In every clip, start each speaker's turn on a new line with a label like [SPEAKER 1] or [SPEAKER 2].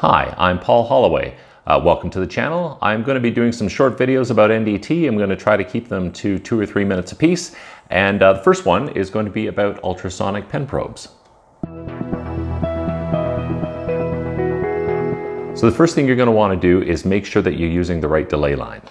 [SPEAKER 1] Hi, I'm Paul Holloway. Uh, welcome to the channel. I'm going to be doing some short videos about NDT. I'm going to try to keep them to two or three minutes apiece. And uh, the first one is going to be about ultrasonic pen probes. So the first thing you're going to want to do is make sure that you're using the right delay line.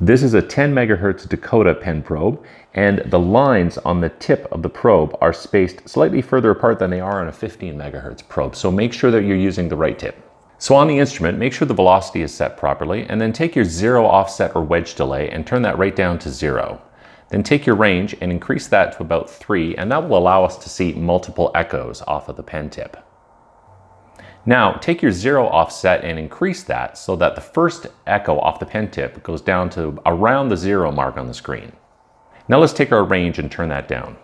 [SPEAKER 1] This is a 10 megahertz Dakota pen probe, and the lines on the tip of the probe are spaced slightly further apart than they are on a 15 megahertz probe. So make sure that you're using the right tip. So on the instrument, make sure the velocity is set properly, and then take your zero offset or wedge delay and turn that right down to zero. Then take your range and increase that to about three, and that will allow us to see multiple echoes off of the pen tip. Now, take your zero offset and increase that so that the first echo off the pen tip goes down to around the zero mark on the screen. Now let's take our range and turn that down.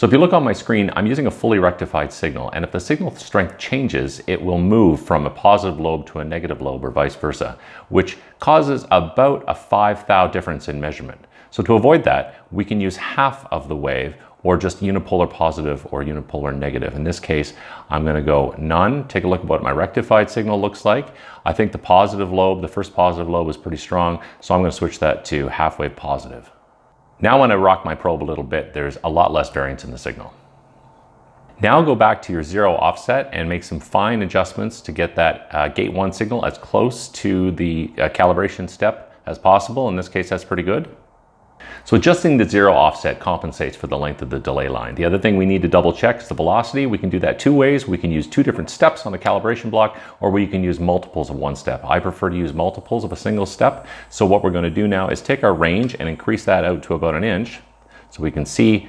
[SPEAKER 1] So if you look on my screen, I'm using a fully rectified signal, and if the signal strength changes, it will move from a positive lobe to a negative lobe or vice versa, which causes about a 5 thou difference in measurement. So to avoid that, we can use half of the wave or just unipolar positive or unipolar negative. In this case, I'm gonna go none, take a look at what my rectified signal looks like. I think the positive lobe, the first positive lobe is pretty strong, so I'm gonna switch that to half wave positive. Now when I rock my probe a little bit, there's a lot less variance in the signal. Now go back to your zero offset and make some fine adjustments to get that uh, gate one signal as close to the uh, calibration step as possible. In this case, that's pretty good. So adjusting the zero offset compensates for the length of the delay line. The other thing we need to double check is the velocity. We can do that two ways. We can use two different steps on the calibration block, or we can use multiples of one step. I prefer to use multiples of a single step. So what we're gonna do now is take our range and increase that out to about an inch. So we can see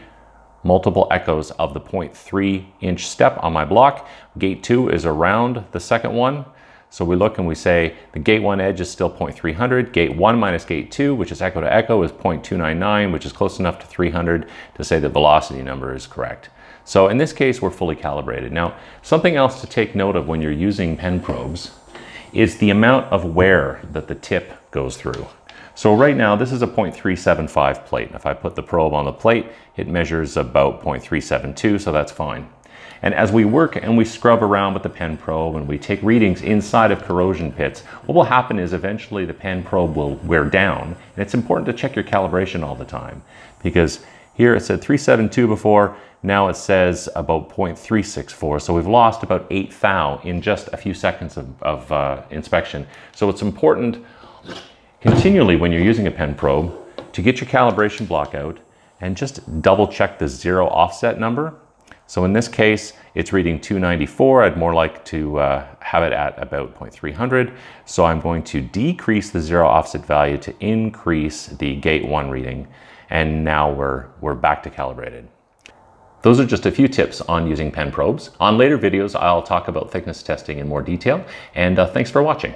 [SPEAKER 1] multiple echoes of the 0.3 inch step on my block. Gate two is around the second one. So we look and we say the gate one edge is still 0.300, gate one minus gate two, which is echo to echo, is 0.299, which is close enough to 300 to say the velocity number is correct. So in this case, we're fully calibrated. Now, something else to take note of when you're using pen probes is the amount of wear that the tip goes through. So right now, this is a 0.375 plate. If I put the probe on the plate, it measures about 0.372, so that's fine. And as we work and we scrub around with the pen probe and we take readings inside of corrosion pits, what will happen is eventually the pen probe will wear down. And it's important to check your calibration all the time because here it said 372 before, now it says about 0.364. So we've lost about 8 thou in just a few seconds of, of uh, inspection. So it's important continually when you're using a pen probe to get your calibration block out and just double check the zero offset number so in this case, it's reading 294. I'd more like to uh, have it at about 0.300. So I'm going to decrease the zero offset value to increase the gate one reading. And now we're, we're back to calibrated. Those are just a few tips on using pen probes. On later videos, I'll talk about thickness testing in more detail. And uh, thanks for watching.